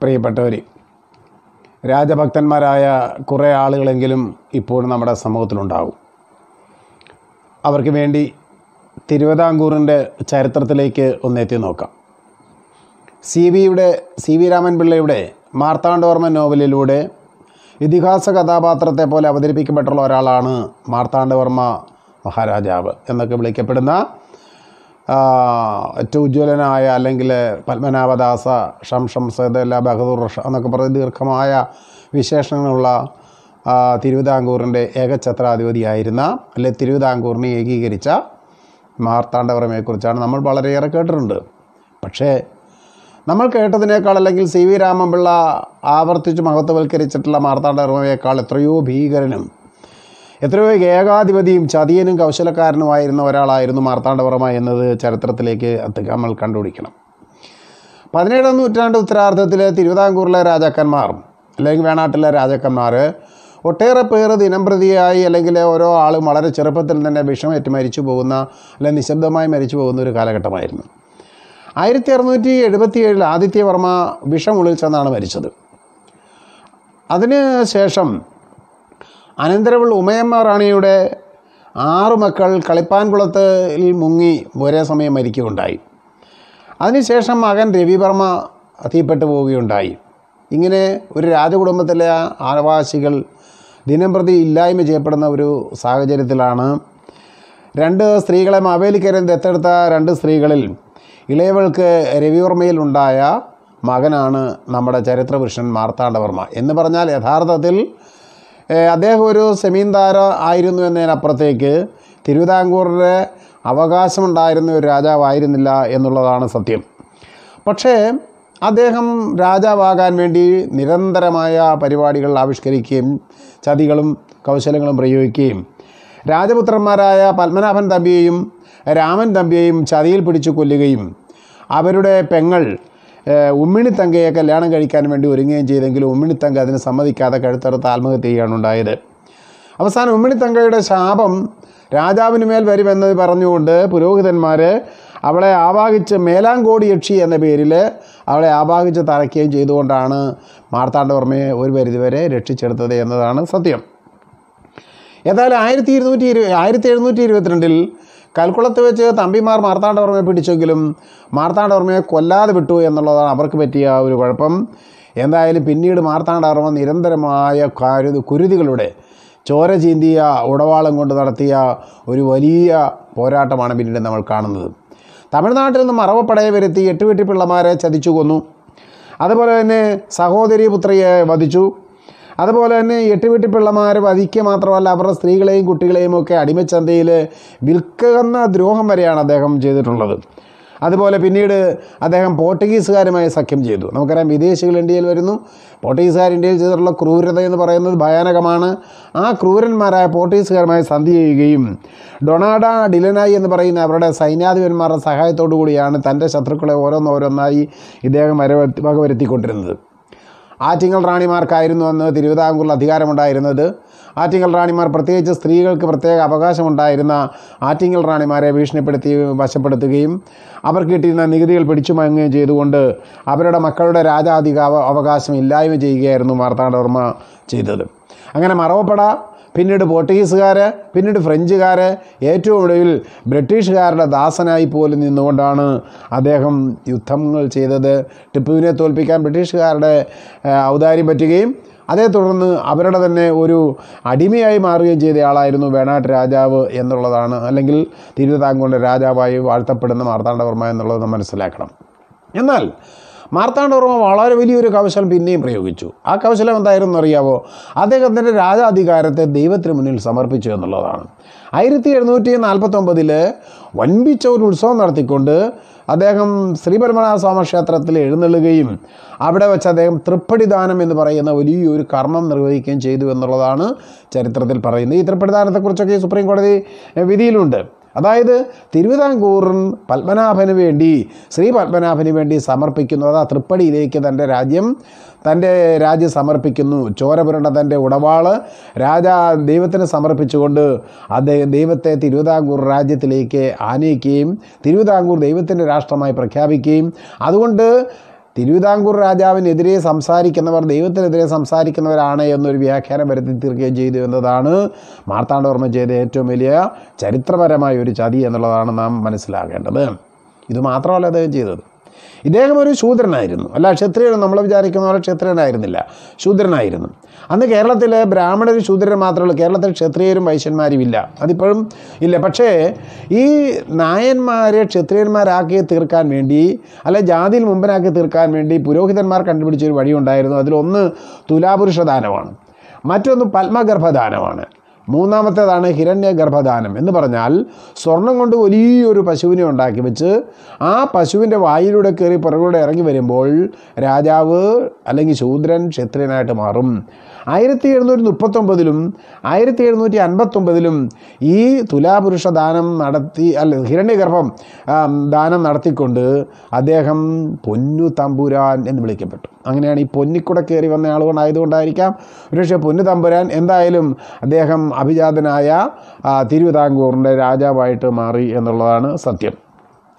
പ്രിയപ്പെട്ടവർ രാജഭക്തന്മാരായ കുറേ ആളുകളെങ്കിലും ഇപ്പോഴും നമ്മുടെ സമൂഹത്തിലുണ്ടാകും അവർക്ക് വേണ്ടി തിരുവിതാംകൂറിന്റെ ചരിത്രത്തിലേക്ക് ഒന്നെത്തി നോക്കാം. സി വിയുടെ സി വി രാമൻ പിള്ളയുടെ മാർത്താണ്ഡവർമ്മ നോവലിലൂടെ ഇതിഹാസ കഥാപാത്രത്തെ പോലെ അവതരിപ്പിക്കപ്പെട്ടുള്ള ഒരാളാണ് മാർത്താണ്ഡവർമ്മ മഹാരാജാവ് എന്നൊക്കെ വിളിക്കപ്പെടുന്ന ഏറ്റവും ഉജ്ജ്വലനായ അല്ലെങ്കിൽ പത്മനാഭദാസ ഷംഷം സദല ബഹദൂർ ഷ എന്നൊക്കെ പറഞ്ഞ ദീർഘമായ വിശേഷങ്ങളുള്ള തിരുവിതാംകൂറിന്റെ ഏകഛത്രാധിപതിയായിരുന്ന അല്ലെ തിരുവിതാംകൂറിനെ ഏകീകരിച്ച മാർത്താണ്ഡവർമ്മയെക്കുറിച്ചാണ് നമ്മൾ വളരെയേറെ കേട്ടിട്ടുണ്ട്. പക്ഷേ നമ്മൾ കേട്ടതിനേക്കാൾ അല്ലെങ്കിൽ സി വി രാമൻപിള്ള ആവർത്തിച്ച് മഹത്വവൽക്കരിച്ചിട്ടുള്ള മാർത്താണ്ഡവർമ്മയേക്കാൾ എത്രയോ ഭീകരനും എത്രയോ ഏകാധിപതിയും ചതിയനും കൗശലക്കാരനുമായിരുന്ന ഒരാളായിരുന്നു മാർത്താണ്ഡവർമ്മ എന്നത് ചരിത്രത്തിലേക്ക് നമ്മൾ കണ്ടുപിടിക്കണം. പതിനേഴാം നൂറ്റാണ്ട് ഉത്തരാർദ്ധത്തിലെ തിരുവിതാംകൂറിലെ രാജാക്കന്മാർ അല്ലെങ്കിൽ വേണാട്ടിലെ രാജാക്കന്മാർ ഒട്ടേറെ പേർ ദിനംപ്രതിയായി അല്ലെങ്കിൽ ഓരോ ആളും വളരെ ചെറുപ്പത്തിൽ തന്നെ വിഷമേറ്റ് മരിച്ചു പോകുന്ന അല്ലെങ്കിൽ നിശബ്ദമായി മരിച്ചു പോകുന്ന ഒരു കാലഘട്ടമായിരുന്നു. ആയിരത്തി അറുന്നൂറ്റി എഴുപത്തി ഏഴിൽ ആദിത്യവർമ്മ വിഷമുള്ളിൽ ചെന്നാണ് മരിച്ചത്. അതിന് ശേഷം അനന്തരവൾ ഉമയമ്മ റാണിയുടെ ആറു മക്കൾ കളിപ്പാൻകുളത്തിൽ മുങ്ങി ഒരേ സമയം മരിക്കുകയുണ്ടായി. അതിനുശേഷം മകൻ രവിവർമ്മ തീപ്പെട്ടു പോവുകയുണ്ടായി. ഇങ്ങനെ ഒരു രാജകുടുംബത്തിലെ ആവാസികൾ ദിനംപ്രതി ഇല്ലായ്മ ചെയ്യപ്പെടുന്ന ഒരു സാഹചര്യത്തിലാണ് രണ്ട് സ്ത്രീകളെ മാവേലിക്കരയിൽ ദത്തെടുത്ത രണ്ട് സ്ത്രീകളിൽ ഇളയവൾക്ക് രവിവർമ്മയിലുണ്ടായ മകനാണ് നമ്മുടെ ചരിത്രപുരുഷൻ മാർത്താണ്ഡവർമ്മ. എന്ന് പറഞ്ഞാൽ യഥാർത്ഥത്തിൽ അദ്ദേഹം ഒരു സെമീന്ദാര ആയിരുന്നു എന്നതിനപ്പുറത്തേക്ക് തിരുവിതാംകൂറിന്റെ അവകാശമുണ്ടായിരുന്ന ഒരു രാജാവായിരുന്നില്ല എന്നുള്ളതാണ് സത്യം. പക്ഷേ അദ്ദേഹം രാജാവാകാൻ വേണ്ടി നിരന്തരമായ പരിപാടികൾ ആവിഷ്കരിക്കുകയും ചതികളും കൗശലങ്ങളും പ്രയോഗിക്കുകയും രാജപുത്രന്മാരായ പത്മനാഭൻ തമ്പിയെയും രാമൻ തമ്പിയെയും ചതിയിൽ പിടിച്ചു കൊല്ലുകയും അവരുടെ പെങ്ങൾ ഏഹ്, ഉമ്മിണിത്തങ്കയെ കല്യാണം കഴിക്കാൻ വേണ്ടി ഒരുങ്ങുകയും ചെയ്തെങ്കിലും ഉമ്മിണിത്തങ്ക അതിന് സമ്മതിക്കാതെ കഴുത്തറുത്ത് ആത്മഹത്യ ചെയ്യുകയാണ് ഉണ്ടായത്. അവസാനം ഉമ്മിണിത്തങ്കയുടെ ശാപം രാജാവിന് മേൽ വരുമെന്നത് പറഞ്ഞുകൊണ്ട് പുരോഹിതന്മാർ അവളെ ആവാഹിച്ച് മേലാങ്കോടി യക്ഷി എന്ന പേരിൽ അവളെ ആവാഹിച്ച് തറയ്ക്കുകയും ചെയ്തുകൊണ്ടാണ് മാർത്താണ്ഡവർമ്മയെ ഒരു പരിധിവരെ രക്ഷിച്ചെടുത്തത് എന്നതാണ് സത്യം. ഏതായാലും ആയിരത്തി ഇരുന്നൂറ്റി ഇരു ആയിരത്തി എഴുന്നൂറ്റി ഇരുപത്തിരണ്ടിൽ കൽക്കുളത്ത് വെച്ച് തമ്പിമാർ മാർത്താണ്ഡവർമ്മയെ പിടിച്ചെങ്കിലും മാർത്താണ്ഡവർമ്മയെ കൊല്ലാതെ വിട്ടു എന്നുള്ളതാണ് അവർക്ക് പറ്റിയ ഒരു കുഴപ്പം. എന്തായാലും പിന്നീട് മാർത്താണ്ഡവർമ്മ നിരന്തരമായ കരു കുരുതികളുടെ ചോര ചീന്തിയ ഉടവാളം കൊണ്ട് നടത്തിയ ഒരു വലിയ പോരാട്ടമാണ് പിന്നീട് നമ്മൾ കാണുന്നത്. തമിഴ്നാട്ടിൽ നിന്ന് മറവപ്പടയെ വരുത്തി എട്ടുവെട്ടി പിള്ളമാരെ ചതിച്ചു കൊന്നു. അതുപോലെ തന്നെ സഹോദരി പുത്രിയെ വധിച്ചു. അതുപോലെ തന്നെ എട്ടുവീട്ടി പിള്ളമാർ വധിക്കുക മാത്രമല്ല അവരുടെ സ്ത്രീകളെയും കുട്ടികളെയും ഒക്കെ അടിമച്ചന്തയിൽ വിൽക്കുന്ന ദ്രോഹം വരെയാണ് അദ്ദേഹം ചെയ്തിട്ടുള്ളത്. അതുപോലെ പിന്നീട് അദ്ദേഹം പോർട്ടുഗീസുകാരുമായി സഖ്യം ചെയ്തു. നമുക്കറിയാം വിദേശികൾ ഇന്ത്യയിൽ വരുന്നു. പോർട്ടുഗീസുകാർ ഇന്ത്യയിൽ ചെയ്തിട്ടുള്ള ക്രൂരത എന്ന് പറയുന്നത് ഭയാനകമാണ്. ആ ക്രൂരന്മാരായ പോർട്ടുഗീസുകാരുമായി സന്ധി ചെയ്യുകയും ഡൊണാഡ ഡിലനായി എന്ന് പറയുന്ന അവരുടെ സൈന്യാധിപന്മാരുടെ സഹായത്തോടു കൂടിയാണ് തന്റെ ശത്രുക്കളെ ഓരോന്നോരോന്നായി ഇദ്ദേഹം വരവ വകവരുത്തിക്കൊണ്ടിരുന്നത്. ആറ്റിങ്ങൽ റാണിമാർക്കായിരുന്നു അന്ന് തിരുവിതാംകൂറിൽ അധികാരമുണ്ടായിരുന്നത്. ആറ്റിങ്ങൽ റാണിമാർ പ്രത്യേകിച്ച് സ്ത്രീകൾക്ക് പ്രത്യേക അവകാശമുണ്ടായിരുന്ന ആറ്റിങ്ങൽ റാണിമാരെ ഭീഷണിപ്പെടുത്തി വശപ്പെടുത്തുകയും അവർക്ക് കിട്ടിയിരുന്ന നികുതികൾ പിടിച്ചു ചെയ്തുകൊണ്ട് അവരുടെ മക്കളുടെ രാജാധിക അവ- അവകാശം ഇല്ലായ്മ ചെയ്യുകയായിരുന്നു മാർത്താണ്ഡവർമ്മ ചെയ്തത്. അങ്ങനെ മറവപ്പട പിന്നീട് പോർട്ടുഗീസുകാർ പിന്നീട് ഫ്രഞ്ചുകാർ ഏറ്റവും ഒടുവിൽ ബ്രിട്ടീഷുകാരുടെ ദാസനായി പോലും നിന്നുകൊണ്ടാണ് അദ്ദേഹം യുദ്ധങ്ങൾ ചെയ്തത്. ടിപ്പുവിനെ തോൽപ്പിക്കാൻ ബ്രിട്ടീഷുകാരുടെ ഔദാര്യം പറ്റുകയും അതേ തുടർന്ന് അവരുടെ തന്നെ ഒരു അടിമയായി മാറുകയും ചെയ്തയാളായിരുന്നു വേണാട്ട് രാജാവ് എന്നുള്ളതാണ്. അല്ലെങ്കിൽ തിരുവിതാംകൂറിന്റെ രാജാവായി വാഴ്ത്തപ്പെടുന്ന മാർത്താണ്ഡവർമ്മ എന്നുള്ളത് മനസ്സിലാക്കണം. എന്നാൽ മാർത്താണ്ഡവർമ്മ വളരെ വലിയൊരു കൗശലം പിന്നെയും പ്രയോഗിച്ചു. ആ കൗശലം എന്തായിരുന്നു അറിയാവോ? അദ്ദേഹത്തിന്റെ രാജാധികാരത്തെ ദൈവത്തിന് മുന്നിൽ സമർപ്പിച്ചു എന്നുള്ളതാണ്. ആയിരത്തി എഴുന്നൂറ്റി നാൽപ്പത്തൊമ്പതിൽ വൻപിച്ച ഒരു ഉത്സവം നടത്തിക്കൊണ്ട് അദ്ദേഹം ശ്രീപരമനാഭ സ്വാമി ക്ഷേത്രത്തിൽ എഴുന്നള്ളുകയും അവിടെ വെച്ച് അദ്ദേഹം തൃപ്പടിദാനം എന്ന് പറയുന്ന വലിയൊരു കർമ്മം നിർവഹിക്കുകയും ചെയ്തു എന്നുള്ളതാണ് ചരിത്രത്തിൽ പറയുന്നത്. ഈ തൃപ്പടിദാനത്തെക്കുറിച്ചൊക്കെ സുപ്രീം കോടതി വിധിയിലുണ്ട്. അതായത് തിരുവിതാംകൂർ പത്മനാഭന് വേണ്ടി ശ്രീ പത്മനാഭന് വേണ്ടി സമർപ്പിക്കുന്നു. അതാ തൃപ്പടിയിലേക്ക് തന്റെ രാജ്യം തന്റെ രാജ്യം സമർപ്പിക്കുന്നു. ചോരപുരണ്ട തന്റെ ഉടവാൾ രാജാ ദൈവത്തിന് സമർപ്പിച്ചുകൊണ്ട് അദ്ദേഹം ദൈവത്തെ തിരുവിതാംകൂർ രാജ്യത്തിലേക്ക് ആനയിക്കുകയും തിരുവിതാംകൂർ ദൈവത്തിന്റെ രാഷ്ട്രമായി പ്രഖ്യാപിക്കുകയും. അതുകൊണ്ട് തിരുവിതാംകൂർ രാജാവിനെതിരെ സംസാരിക്കുന്നവർ ദൈവത്തിനെതിരെ സംസാരിക്കുന്നവരാണ് എന്നൊരു വ്യാഖ്യാനം വരുത്തി തീർക്കുകയും ചെയ്തു എന്നതാണ് മാർത്താണ്ഡവർമ്മ ചെയ്ത ഏറ്റവും വലിയ ചരിത്രപരമായ ഒരു ചതി എന്നുള്ളതാണ് നാം മനസ്സിലാക്കേണ്ടത് ഇത് മാത്രമല്ല അദ്ദേഹം ചെയ്തത്. ഇദ്ദേഹം ഒരു ശൂദ്രനായിരുന്നു. അല്ല ക്ഷത്രിയൻ നമ്മൾ വിചാരിക്കുന്ന പോലെ ക്ഷത്രിയനായിരുന്നില്ല. ശൂദ്രനായിരുന്നു. അന്ന് കേരളത്തിലെ ബ്രാഹ്മണരും ശൂദ്രരും മാത്രമേ കേരളത്തിൽ ക്ഷത്രിയരും വൈശ്യന്മാരും ഇല്ല അതിപ്പോഴും ഇല്ല. പക്ഷേ ഈ നായന്മാരെ ക്ഷത്രിയന്മാരാക്കി തീർക്കാൻ വേണ്ടി അല്ലെ ജാതിയിൽ മുമ്പനാക്കി തീർക്കാൻ വേണ്ടി പുരോഹിതന്മാർ കണ്ടുപിടിച്ചൊരു വഴിയുണ്ടായിരുന്നു. അതിലൊന്ന് തുലാപുരുഷദാനമാണ്. മറ്റൊന്ന് പത്മഗർഭദാനമാണ്. മൂന്നാമത്തേതാണ് ഹിരണ്യ ഗർഭദാനം എന്ന് പറഞ്ഞാൽ സ്വർണം കൊണ്ട് വലിയൊരു പശുവിനെ ഉണ്ടാക്കി വെച്ച് ആ പശുവിന്റെ വായിലൂടെ കയറി പുറകിലൂടെ ഇറങ്ങി വരുമ്പോൾ രാജാവ് അല്ലെങ്കിൽ ശൂദ്രൻ ക്ഷത്രിയനായിട്ട് മാറും. ആയിരത്തി എഴുന്നൂറ്റി മുപ്പത്തൊമ്പതിലും ആയിരത്തി എഴുന്നൂറ്റി അൻപത്തൊമ്പതിലും ഈ തുലാപുരുഷ ദാനം നടത്തി അല്ല ഹിരണ്യഗർഭം ദാനം നടത്തിക്കൊണ്ട് അദ്ദേഹം പൊന്നു തമ്പുരാൻ എന്ന് വിളിക്കപ്പെട്ടു. അങ്ങനെയാണ് ഈ പൊന്നിക്കൂടെ കയറി വന്ന ആളുകൊണ്ടായതുകൊണ്ടായിരിക്കാം ഒരുപക്ഷെ പൊന്നു തമ്പുരാൻ എന്തായാലും അദ്ദേഹം അഭിജാതനായ തിരുവിതാംകൂറിന്റെ രാജാവായിട്ട് മാറി എന്നുള്ളതാണ് സത്യം.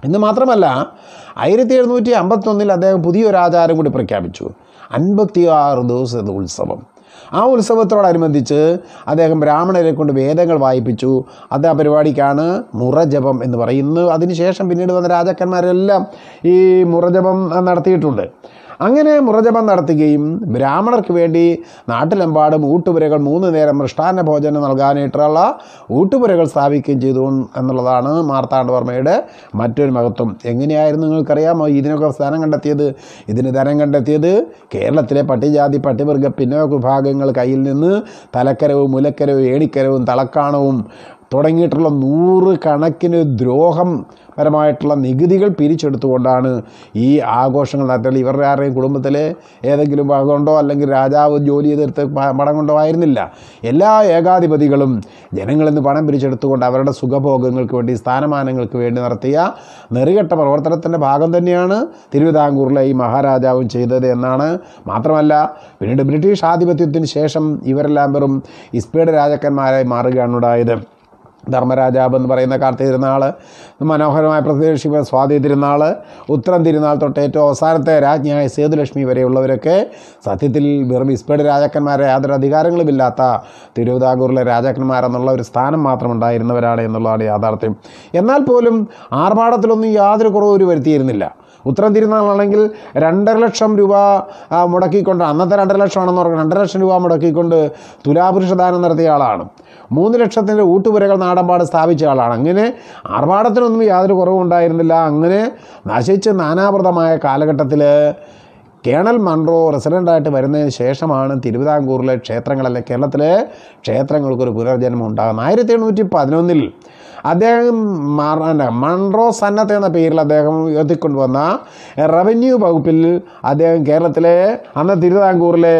എന്ന് മാത്രമല്ല ആയിരത്തി എഴുന്നൂറ്റി അമ്പത്തൊന്നിൽ അദ്ദേഹം പുതിയൊരു ആചാരം കൂടി പ്രഖ്യാപിച്ചു. അൻപത്തിയാറ് ദിവസത്തെ ഉത്സവം. ആ ഉത്സവത്തോടനുബന്ധിച്ച് അദ്ദേഹം ബ്രാഹ്മണരെ കൊണ്ട് വേദങ്ങൾ വായിപ്പിച്ചു. അത് ആ പരിപാടിക്കാണ് മുറജപം എന്ന് പറയുന്നു അതിനുശേഷം പിന്നീട് വന്ന രാജാക്കന്മാരെല്ലാം ഈ മുറജപം നടത്തിയിട്ടുണ്ട്. അങ്ങനെ മുറജപം നടത്തുകയും ബ്രാഹ്മണർക്ക് വേണ്ടി നാട്ടിലെമ്പാടും ഊട്ടുപുരകൾ മൂന്ന് നേരം മൃഷ്ടാന്ന ഭോജനം നൽകാനായിട്ടുള്ള ഊട്ടുപുരകൾ സ്ഥാപിക്കുകയും ചെയ്തു എന്നുള്ളതാണ് മാർത്താണ്ഡവർമ്മയുടെ മറ്റൊരു മഹത്വം. എങ്ങനെയായിരുന്നു നിങ്ങൾക്കറിയാമോ? ഇതിനൊക്കെ സ്ഥാനം കണ്ടെത്തിയത്? ഇതിന് ധനം കണ്ടെത്തിയത് കേരളത്തിലെ പട്ടിജാതി പട്ടിവർഗ പിന്നോക്ക വിഭാഗങ്ങൾ കയ്യിൽ നിന്ന് തലക്കരവും മുലക്കരവും ഏണിക്കരവും തളക്കാണവും തുടങ്ങിയിട്ടുള്ള നൂറ് കണക്കിന് ദ്രോഹം പരമായിട്ടുള്ള നികുതികൾ പിരിച്ചെടുത്തുകൊണ്ടാണ് ഈ ആഘോഷങ്ങൾ നടത്തുന്നത്. ഇവരുടെ ആരുടെയും കുടുംബത്തിലെ ഏതെങ്കിലും ഭാഗമുണ്ടോ അല്ലെങ്കിൽ രാജാവ് ജോലി ചെയ്തെടുത്ത് പണം കൊണ്ടോ ആയിരുന്നില്ല. എല്ലാ ഏകാധിപതികളും ജനങ്ങളിൽ നിന്ന് പണം പിരിച്ചെടുത്തുകൊണ്ട് അവരുടെ സുഖഭോഗങ്ങൾക്ക് വേണ്ടി സ്ഥാനമാനങ്ങൾക്ക് വേണ്ടി നടത്തിയ നെറികെട്ട പ്രവർത്തനത്തിന്റെ ഭാഗം തന്നെയാണ് തിരുവിതാംകൂറിലെ ഈ മഹാരാജാവും ചെയ്തത് എന്നാണ് മാത്രമല്ല പിന്നീട് ബ്രിട്ടീഷ് ആധിപത്യത്തിന് ശേഷം ഇവരെല്ലാം വെറും ഇസ്പേഡ് രാജാക്കന്മാരായി മാറുകയാണ് ധർമ്മരാജാവ് എന്ന് പറയുന്ന കാർത്തിക തിരുനാൾ മനോഹരമായ പ്രതിഷ്ഠിപ്പ സ്വാതി തിരുനാൾ ഉത്തരം തിരുനാൾ തൊട്ട് ഏറ്റവും അവസാനത്തെ രാജ്ഞിയായ സേതുലക്ഷ്മി വരെയുള്ളവരൊക്കെ സത്യത്തിൽ വെറും ഇസ്പേഡ് രാജാക്കന്മാരെ യാതൊരു അധികാരങ്ങളുമില്ലാത്ത തിരുവിതാംകൂറിലെ രാജാക്കന്മാരെന്നുള്ള ഒരു സ്ഥാനം മാത്രം ഉണ്ടായിരുന്നവരാണ് എന്നുള്ളതാണ് യാഥാർത്ഥ്യം. എന്നാൽ പോലും ആർഭാടത്തിലൊന്നും യാതൊരു കുറവും ഒരു വരുത്തിയിരുന്നില്ല. ഉത്തരം തിരുനാളാണെങ്കിൽ രണ്ടര ലക്ഷം രൂപ മുടക്കിക്കൊണ്ട് അന്നത്തെ രണ്ടര ലക്ഷമാണെന്ന് പറഞ്ഞു രണ്ടര ലക്ഷം രൂപ മുടക്കിക്കൊണ്ട് തുലാപുരുഷ ദാനം നടത്തിയ ആളാണ്. മൂന്ന് ലക്ഷത്തിന്റെ ഊട്ടുപുരകൾ നാടമ്പാട് സ്ഥാപിച്ച ആളാണ്. അങ്ങനെ ആർഭാടത്തിനൊന്നും യാതൊരു കുറവുണ്ടായിരുന്നില്ല അങ്ങനെ നശിച്ച് നാനാവൃതമായ കാലഘട്ടത്തിൽ കേണൽ മൺറോ റെസിഡന്റായിട്ട് വരുന്നതിന് ശേഷമാണ് തിരുവിതാംകൂറിലെ ക്ഷേത്രങ്ങളല്ല കേരളത്തിലെ ക്ഷേത്രങ്ങൾക്കൊരു പുനർജന്മം ഉണ്ടാകുന്നത്. ആയിരത്തി എണ്ണൂറ്റി പതിനൊന്നിൽ അദ്ദേഹം മൺറോ സന്നദ്ധ എന്ന പേരിൽ അദ്ദേഹം ഉയർത്തിക്കൊണ്ടുവന്ന റവന്യൂ വകുപ്പിൽ അദ്ദേഹം കേരളത്തിലെ അന്ന് തിരുവിതാംകൂറിലെ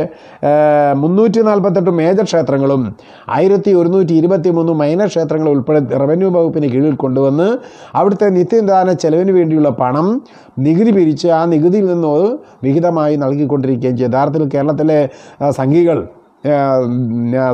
മുന്നൂറ്റി നാൽപ്പത്തെട്ട് മേജർ ക്ഷേത്രങ്ങളും ആയിരത്തി ഒരുന്നൂറ്റി ഇരുപത്തി മൂന്ന് മൈനർ ക്ഷേത്രങ്ങളും ഉൾപ്പെടെ റവന്യൂ വകുപ്പിന് കീഴിൽ കൊണ്ടുവന്ന് അവിടുത്തെ നിത്യദാന ചെലവിന് വേണ്ടിയുള്ള പണം നികുതി പിരിച്ച് ആ നികുതിയിൽ നിന്ന് വിഹിതമായി നൽകിക്കൊണ്ടിരിക്കുകയും ചെയ്തു. യഥാർത്ഥത്തിൽ കേരളത്തിലെ സംഘികൾ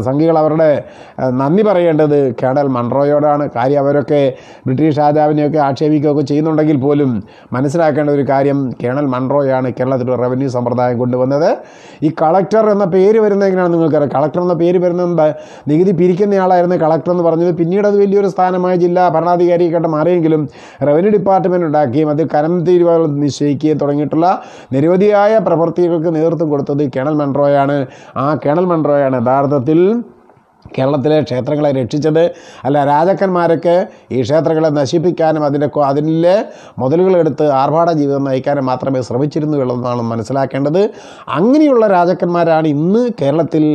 സംഘികൾ അവരുടെ നന്ദി പറയേണ്ടത് കേണൽ മൺറോയോടാണ്. കാര്യം അവരൊക്കെ ബ്രിട്ടീഷ് രാജാവിനെയൊക്കെ ആക്ഷേപിക്കുകയൊക്കെ ചെയ്യുന്നുണ്ടെങ്കിൽ പോലും മനസ്സിലാക്കേണ്ട ഒരു കാര്യം കേണൽ മൺറോയാണ് കേരളത്തിൽ റവന്യൂ സമ്പ്രദായം കൊണ്ടുവന്നത്. ഈ കളക്ടർ എന്ന പേര് വരുന്നതെങ്ങനെയാണ് നിങ്ങൾക്കറിയാം. കളക്ടർ എന്ന പേര് വരുന്നത് നികുതി പിരിക്കുന്നയാളായിരുന്നു കളക്ടർ എന്ന് പറഞ്ഞത്. പിന്നീട് അത് വലിയൊരു സ്ഥാനമായ ജില്ലാ ഭരണാധികാരിയൊക്കെ മാറിയെങ്കിലും റവന്യൂ ഡിപ്പാർട്ട്മെന്റ് ഉണ്ടാക്കുകയും അതിൽ കനം തീരുവകൾ നിശ്ചയിക്കുകയും തുടങ്ങിയിട്ടുള്ള നിരവധിയായ പ്രവൃത്തികൾക്ക് നേതൃത്വം കൊടുത്തത് കേണൽ മൺറോയാണ്. ആ കേണൽ മൺറോയാണ് യഥാർത്ഥത്തിൽ കേരളത്തിലെ ക്ഷേത്രങ്ങളെ രക്ഷിച്ചത്. അല്ല രാജാക്കന്മാരൊക്കെ ഈ ക്ഷേത്രങ്ങളെ നശിപ്പിക്കാനും അതിന്റെ അതിലെ മുതലുകളെടുത്ത് ആർഭാട ജീവിതം നയിക്കാനും മാത്രമേ ശ്രമിച്ചിരുന്നു എന്നുള്ളതാണ് മനസ്സിലാക്കേണ്ടത്. അങ്ങനെയുള്ള രാജാക്കന്മാരാണ് ഇന്ന് കേരളത്തിൽ